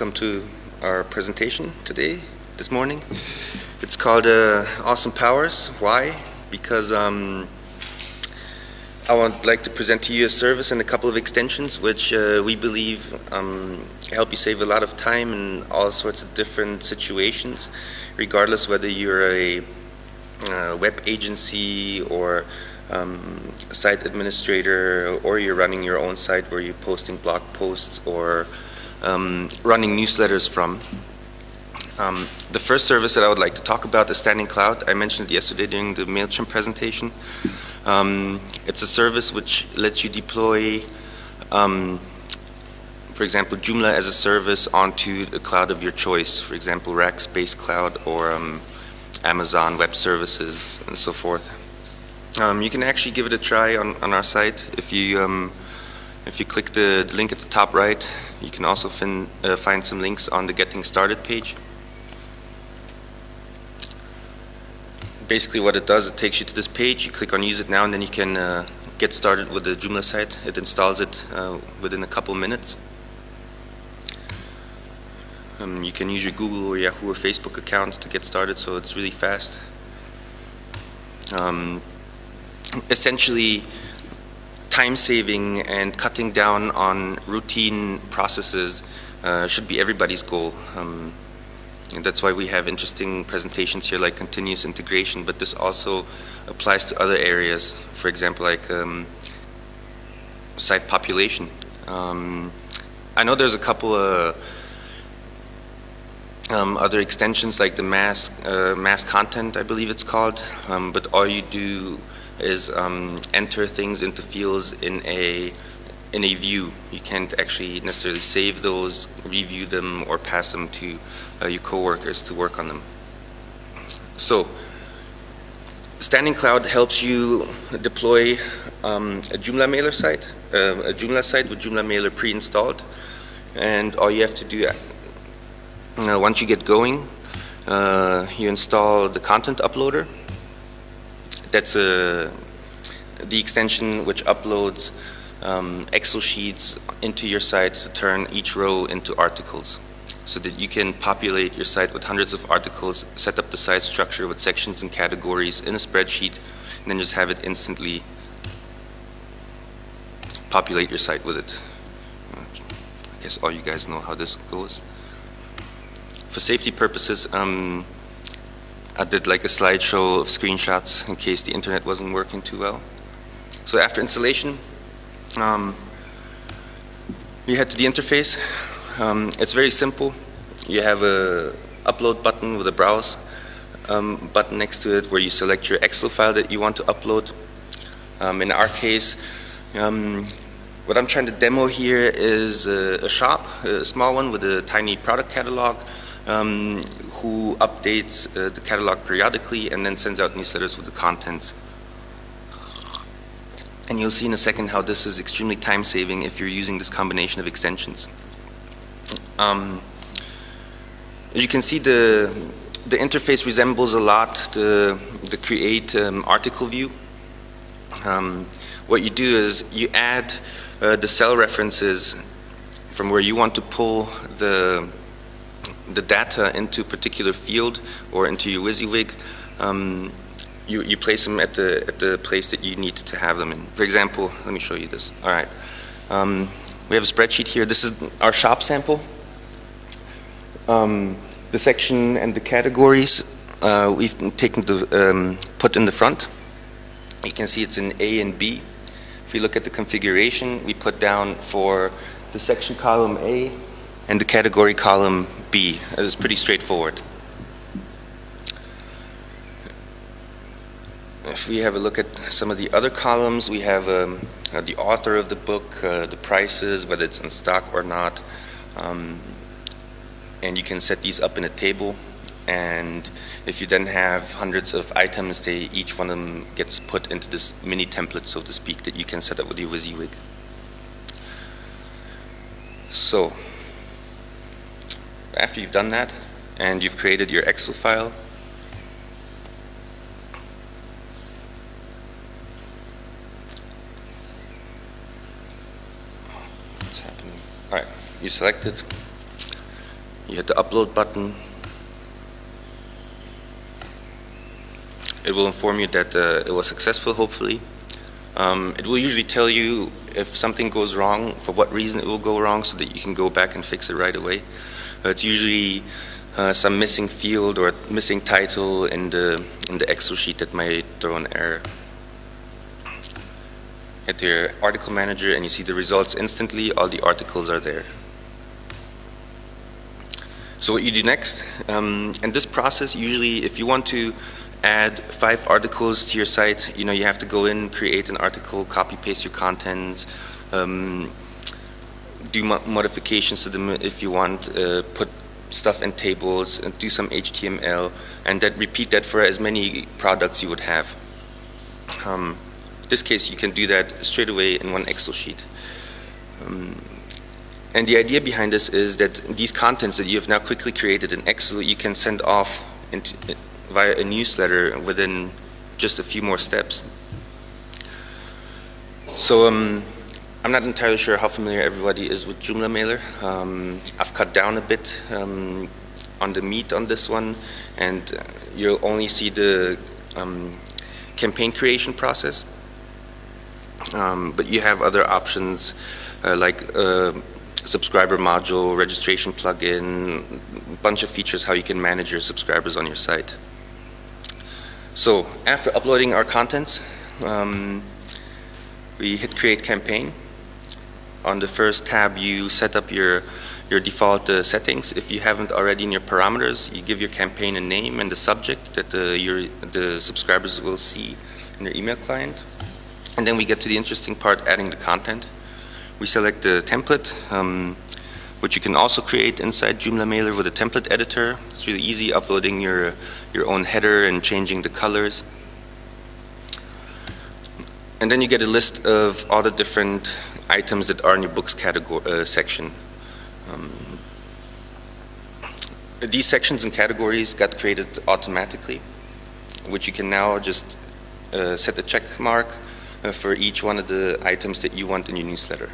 welcome to our presentation today, this morning. It's called uh, Awesome Powers. Why? Because um, I would like to present to you a service and a couple of extensions which uh, we believe um, help you save a lot of time in all sorts of different situations, regardless whether you're a uh, web agency or um, site administrator or you're running your own site where you're posting blog posts or um, running newsletters from. Um, the first service that I would like to talk about is Standing Cloud. I mentioned it yesterday during the MailChimp presentation. Um, it's a service which lets you deploy, um, for example, Joomla as a service onto the cloud of your choice, for example, Rackspace Cloud or um, Amazon Web Services and so forth. Um, you can actually give it a try on, on our site. If you if you click the, the, link at the top right, you can also fin, uh, find some links on the Getting Started page. Basically what it does, it takes you to this page, you click on Use It Now, and then you can uh, get started with the Joomla site. It installs it uh, within a couple minutes. Um, you can use your Google or Yahoo or Facebook account to get started, so it's really fast. Um, essentially, time saving and cutting down on routine processes uh, should be everybody's goal. Um, and that's why we have interesting presentations here like continuous integration, but this also applies to other areas. For example, like um, site population. Um, I know there's a couple of um, other extensions like the mass uh, mass content, I believe it's called, um, but all you do is um, enter things into fields in a in a view. You can't actually necessarily save those, review them, or pass them to uh, your coworkers to work on them. So, Standing Cloud helps you deploy um, a Joomla mailer site, uh, a Joomla site with Joomla mailer pre-installed, and all you have to do uh, once you get going, uh, you install the content uploader that's a, the extension which uploads um, Excel sheets into your site to turn each row into articles so that you can populate your site with hundreds of articles, set up the site structure with sections and categories in a spreadsheet, and then just have it instantly populate your site with it. I guess all you guys know how this goes. For safety purposes, um, I did like a slideshow of screenshots in case the internet wasn't working too well. So after installation, um, we head to the interface. Um, it's very simple. You have a upload button with a browse um, button next to it where you select your Excel file that you want to upload. Um, in our case, um, what I'm trying to demo here is a, a, shop, a small one with a tiny product catalog um, who updates uh, the catalog periodically and then sends out newsletters with the contents. And you'll see in a second how this is extremely time saving if you're using this combination of extensions. Um, as you can see, the, the interface resembles a lot the, the create um, article view. Um, what you do is you add uh, the cell references from where you want to pull the the data into a particular field or into your WYSIWYG, um, you, you place them at the, at the place that you need to have them in. For example, let me show you this. All right. Um, we have a spreadsheet here. This is our shop sample. Um, the section and the categories uh, we've taken to um, put in the front. You can see it's in A and B. If we look at the configuration, we put down for the section column A and the category column B. Is pretty straightforward. If we have a look at some of the other columns, we have um, uh, the author of the book, uh, the prices, whether it's in stock or not, um, and you can set these up in a table. And if you then have hundreds of items, they each one of them gets put into this mini template, so to speak, that you can set up with your WYSIWYG. So after you've done that and you've created your Excel file, what's happening? All right, you select it. you hit the upload button. It will inform you that uh, it was successful, hopefully. Um, it will usually tell you if something goes wrong, for what reason it will go wrong, so that you can go back and fix it right away. Uh, it's usually uh, some missing field or missing title in the in the Excel sheet that might throw an error. Hit your article manager and you see the results instantly. All the articles are there. So what you do next, um, in this process, usually if you want to add five articles to your site, you know, you have to go in, create an article, copy paste your contents, um, do mo modifications to them if you want, uh, put stuff in tables, and do some HTML, and then repeat that for as many products you would have. Um, in this case, you can do that straight away in one Excel sheet. Um, and the idea behind this is that these contents that you have now quickly created in Excel, you can send off into, via a newsletter within just a few more steps. So um, I'm not entirely sure how familiar everybody is with Joomla Mailer. Um, I've cut down a bit um, on the meat on this one, and you'll only see the um, campaign creation process. Um, but you have other options uh, like uh, subscriber module, registration plugin, a bunch of features how you can manage your subscribers on your site. So after uploading our contents, um, we hit create campaign. On the first tab, you set up your your default uh, settings. If you haven't already in your parameters, you give your campaign a name and the subject that the, your, the subscribers will see in their email client. And then we get to the interesting part, adding the content. We select the template, um, which you can also create inside Joomla Mailer with a template editor. It's really easy uploading your, your own header and changing the colors. And then you get a list of all the different items that are in your books category uh, section. Um, these sections and categories got created automatically, which you can now just uh, set a check mark uh, for each one of the items that you want in your newsletter.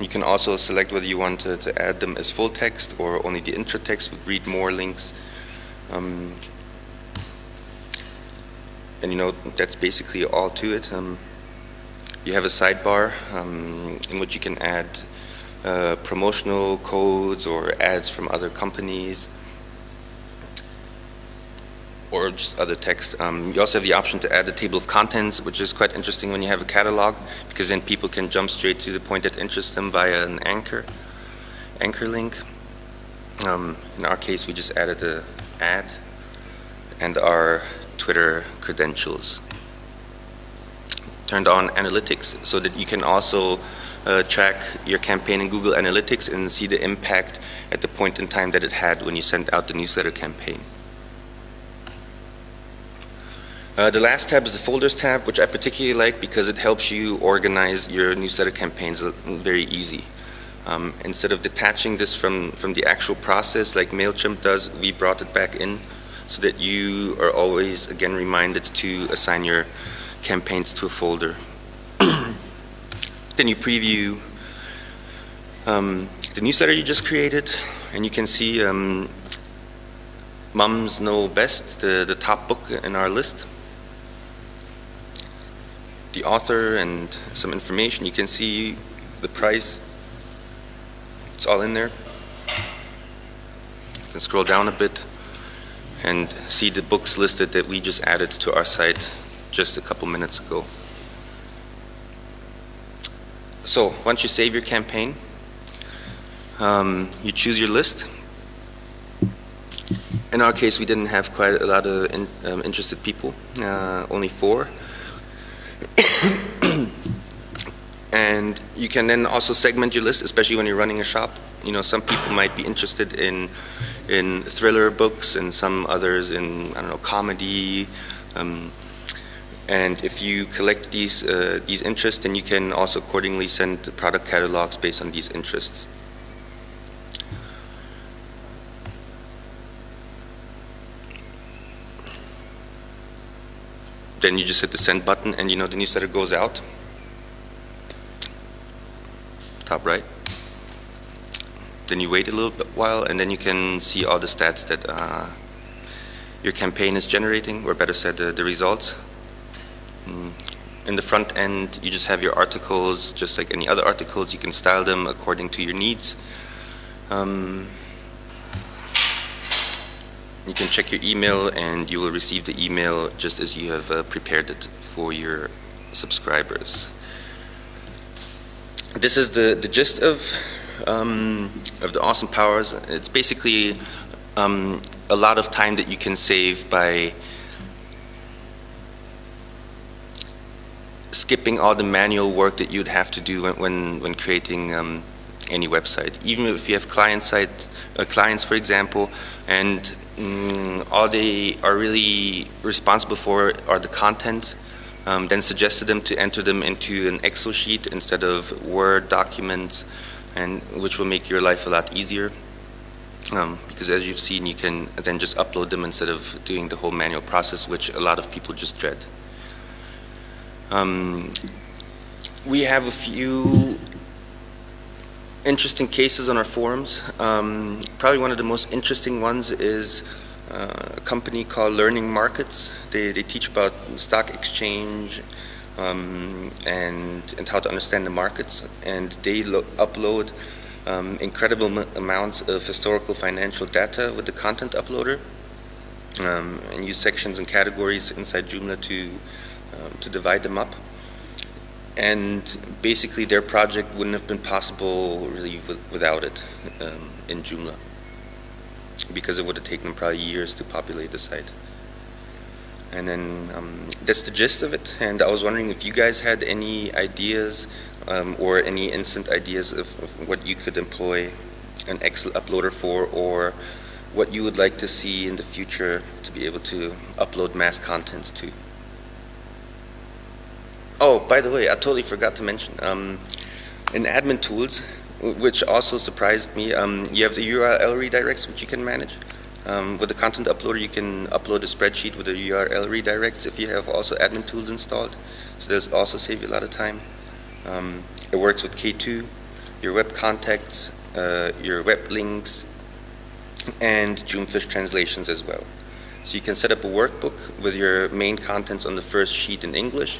You can also select whether you want to, to, add them as full text or only the intro text would read more links. Um, and you know, that's basically all to it. Um, you have a sidebar um, in which you can add uh, promotional codes or ads from other companies or just other text. Um, you also have the option to add a table of contents, which is quite interesting when you have a catalog, because then people can jump straight to the point that interests them via an anchor, anchor link. Um, in our case, we just added a ad and our Twitter credentials. Turned on analytics so that you can also uh, track your campaign in Google Analytics and see the impact at the point in time that it had when you sent out the newsletter campaign. Uh, the last tab is the folders tab, which I particularly like because it helps you organize your newsletter campaigns very easy. Um, instead of detaching this from, from the actual process like MailChimp does, we brought it back in so that you are always, again, reminded to assign your campaigns to a folder. then you preview um, the newsletter you just created, and you can see um, Mums Know Best, the, the top book in our list the author and some information. You can see the price. It's all in there. You can scroll down a bit and see the books listed that we just added to our site just a couple minutes ago. So once you save your campaign, um, you choose your list. In our case, we didn't have quite a lot of in, um, interested people, uh, only four. and you can then also segment your list, especially when you're running a shop. You know, some people might be interested in in thriller books, and some others in I don't know comedy. Um, and if you collect these uh, these interests, then you can also accordingly send product catalogs based on these interests. then you just hit the send button and you know the newsletter goes out. Top right. then you wait a little bit while, and then you can see all the stats that uh, your campaign is generating, or better said, the, the results. In the front end, you just have your articles, just like any other articles. You can style them according to your needs. Um, you can check your email, and you will receive the email just as you have uh, prepared it for your subscribers. This is the, the gist of um, of the awesome powers. It's basically um, a lot of time that you can save by skipping all the manual work that you'd have to do when when, when creating um, any website. Even if you have client side uh, clients, for example, and mm, all they are really responsible for are the contents. Um, then suggested them to enter them into an Excel sheet instead of Word documents, and which will make your life a lot easier. Um, because as you've seen, you can then just upload them instead of doing the whole manual process, which a lot of people just dread. Um, we have a few interesting cases on our forums. Um, probably one of the most interesting ones is uh, a company called Learning Markets. They, they teach about stock exchange um, and, and how to understand the markets. And they upload um, incredible amounts of historical financial data with the content uploader um, and use sections and categories inside Joomla to, um, to divide them up and basically their project wouldn't have been possible really without it um, in Joomla because it would have taken them probably years to populate the site. And then um, that's the gist of it. And I was wondering if you guys had any ideas um, or any instant ideas of, of, what you could employ an Excel uploader for or what you would like to see in the future to be able to upload mass contents to. Oh, by the way, I totally forgot to mention. Um, in admin tools, which also surprised me, um, you have the URL redirects, which you can manage. Um, with the content uploader, you can upload a spreadsheet with the URL redirects if you have also admin tools installed. So this also save you a lot of time. Um, it works with K2, your web contacts, uh, your web links, and Joomfish translations as well. So you can set up a workbook with your main contents on the first sheet in English,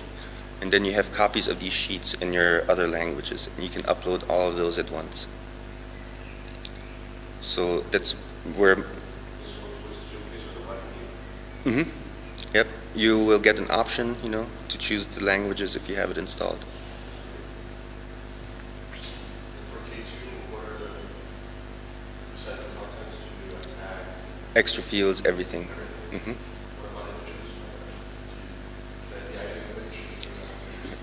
and then you have copies of these sheets in your other languages. And you can upload all of those at once. So that's where mm-hmm. Yep. You will get an option you know to choose the languages if you have it installed. Extra fields everything. Mm-hmm.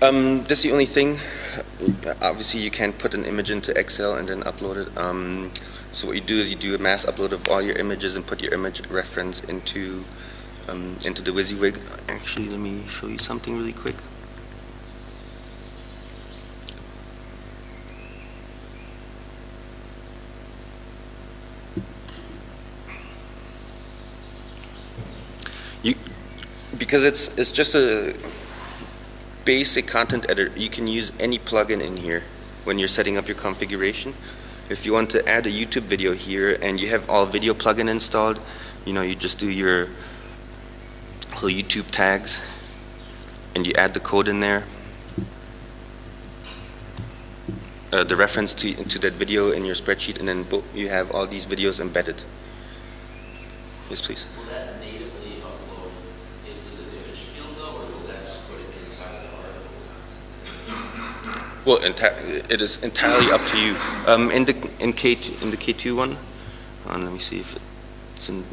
Um, that's the only thing. Obviously, you can't put an image into Excel and then upload it. Um, so what you do is you do a mass upload of all your images and put your image reference into um, into the WYSIWYG. Actually, let me show you something really quick. You, because it's it's just a basic content editor, you can use any plugin in here when you're setting up your configuration. If you want to add a YouTube video here and you have all video plugin installed, you know, you just do your little YouTube tags and you add the code in there. Uh, the reference to, to that video in your spreadsheet and then you have all these videos embedded. Yes, please. Well, it is entirely up to you. Um, in the in K in the K two one, uh, let me see if it's in.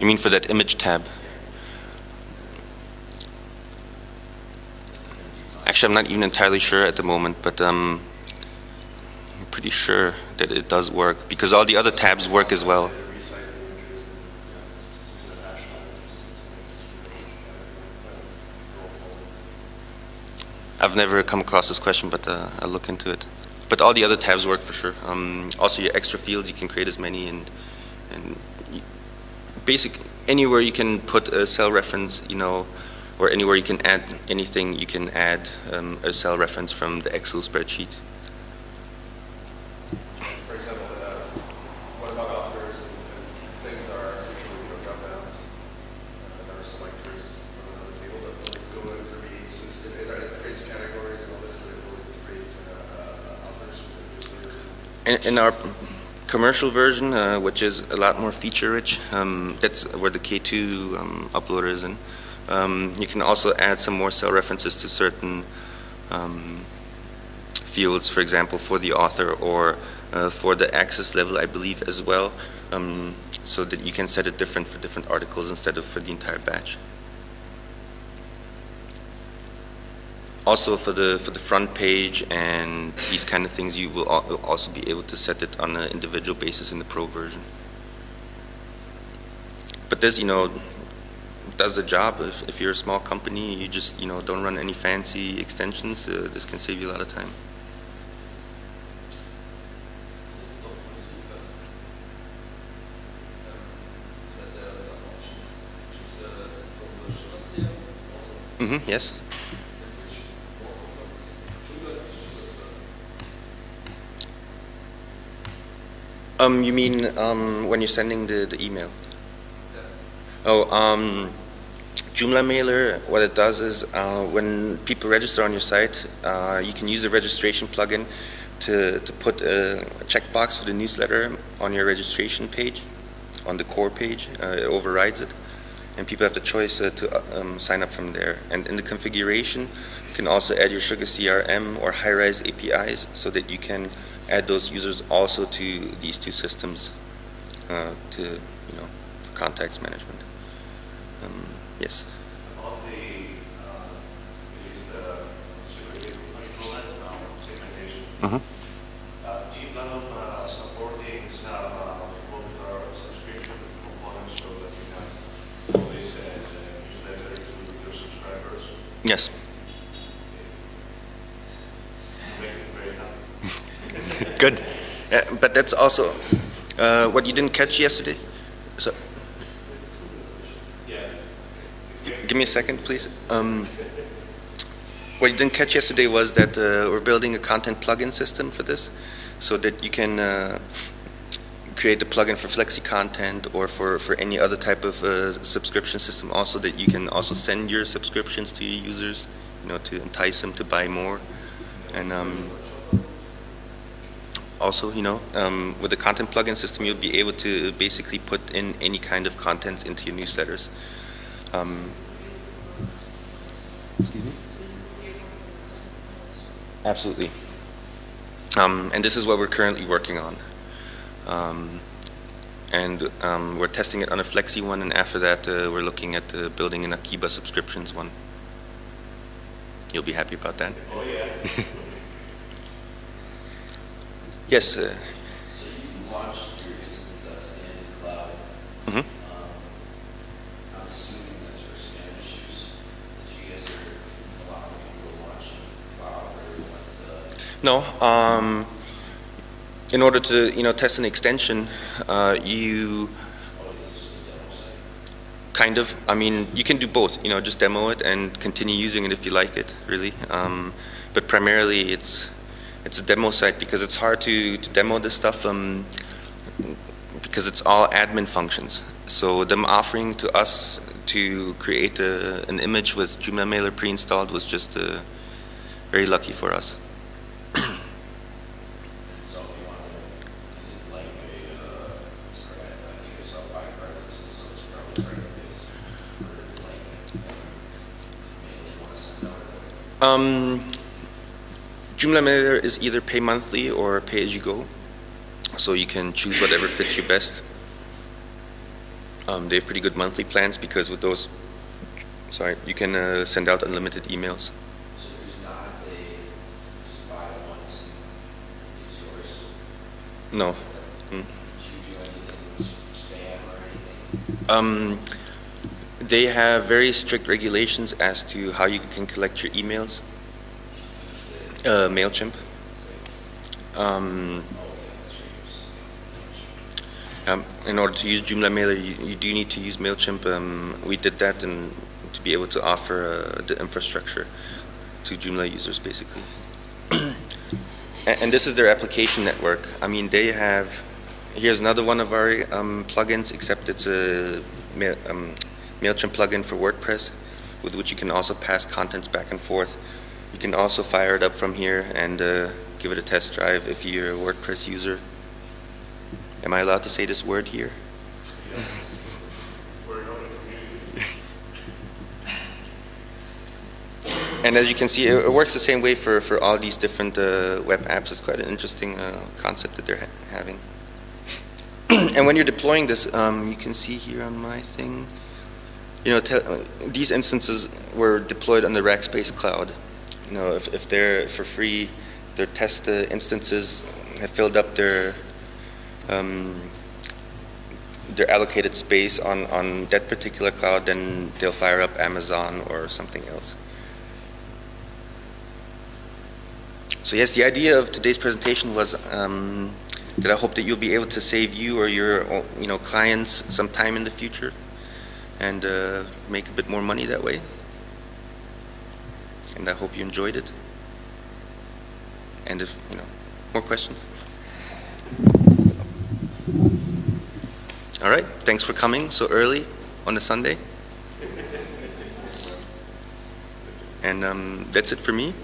You mean for that image tab? Actually, I'm not even entirely sure at the moment, but um, I'm pretty sure that it does work because all the other tabs work as well. I've never come across this question, but uh, I'll look into it. But all the other tabs work for sure. Um, also, your extra fields, you can create as many, and and basic. anywhere you can put a cell reference, you know, or anywhere you can add anything, you can add um, a cell reference from the Excel spreadsheet. For example, uh, what about authors and, and things that are usually you know, drop downs uh, that are selectors from another table that will go and create system, it, it creates categories and all this, but it will create uh, uh, authors with users. In, in our commercial version, uh, which is a lot more feature-rich, um, that's where the K2 um, uploader is in. Um, you can also add some more cell references to certain um, fields, for example, for the author or uh, for the access level, I believe, as well, um, so that you can set it different for different articles instead of for the entire batch. Also for the for the front page and these kind of things, you will also be able to set it on an individual basis in the pro version. But this, you know, does the job. If, if you're a small company, you just you know don't run any fancy extensions. Uh, this can save you a lot of time. hmm yes. Um, you mean um, when you're sending the, the email? Oh, um, Joomla Mailer, what it does is uh, when people register on your site, uh, you can use the registration plugin to, to put a, checkbox for the newsletter on your registration page, on the core page. Uh, it overrides it. And people have the choice uh, to uh, um, sign up from there. And in the configuration, you can also add your Sugar CRM or Highrise APIs so that you can add those users also to these two systems uh, to, you know, for contacts management. Um, yes. About the, uh, is the security control segmentation. Do you plan on uh, supporting some uh, multiple subscription components so that you can always send uh, newsletter to your subscribers? Yes. Make them very happy. Good. But that's also uh, what you didn't catch yesterday. So, give me a second, please. Um, what you didn't catch yesterday was that uh, we're building a content plugin system for this, so that you can uh, create a plugin for Flexi content or for, for any other type of uh, subscription system. Also, that you can also send your subscriptions to your users, you know, to entice them to buy more, and. Um, also, you know, um, with the content plugin system, you'll be able to basically put in any kind of contents into your newsletters. Um, absolutely. Um, and this is what we're currently working on. Um, and um, we're testing it on a Flexi one, and after that, uh, we're looking at uh, building an Akeeba subscriptions one. You'll be happy about that. Oh, yeah. Yes. Uh, So you launched your instance at Scan Cloud. mhm. Um, I'm assuming that's for scan issues, that you guys are allowing people to launch in cloud or what, No. Um, in order to you know test an extension, uh, you uh, or is this just a demo site? kind of. I mean, you can do both. You know, just demo it and continue using it if you like it. Really. Um, but primarily, it's it's a demo site because it's hard to, to demo this stuff um, because it's all admin functions. So them offering to us to create a, an image with Joomla Mailer pre-installed was just uh, very lucky for us. And so if you want to, is it like a, uh, it's credit, I think I saw five credits, so it's probably credit based, or like, maybe you want to send out, Um, Joomla Mailer is either pay monthly or pay as you go, so you can choose whatever fits you best. Um, they have pretty good monthly plans because with those, sorry, you can uh, send out unlimited emails. so there's not a, just buy once and yours. No. Do you do anything spam or anything? Um, they have very strict regulations as to how you can collect your emails. Uh, MailChimp. Um, Um, in order to use Joomla Mailer, you, you do need to use MailChimp. Um, we did that and to be able to offer uh, the infrastructure to Joomla users, basically. and, and this is their application network. I mean, they have, here's another one of our um, plugins, except it's a Mail, um, MailChimp plugin for WordPress, with which you can also pass contents back and forth. You can also fire it up from here and uh, give it a test drive if you're a WordPress user. Am I allowed to say this word here? And as you can see, it, it works the same way for, for all these different uh, web apps. It's quite an interesting uh, concept that they're ha- having. and when you're deploying this, um, you can see here on my thing, you know, uh, these instances were deployed on the Rackspace cloud. You know, if, if they're for free, their test uh, instances have filled up their um, their allocated space on, on that particular cloud, then they'll fire up Amazon or something else. So yes, the idea of today's presentation was um, that I hope that you'll be able to save you or your you know clients some time in the future and uh, make a bit more money that way. And I hope you enjoyed it. And if you know more questions. All right, thanks for coming so early on a Sunday. And um, that's it for me.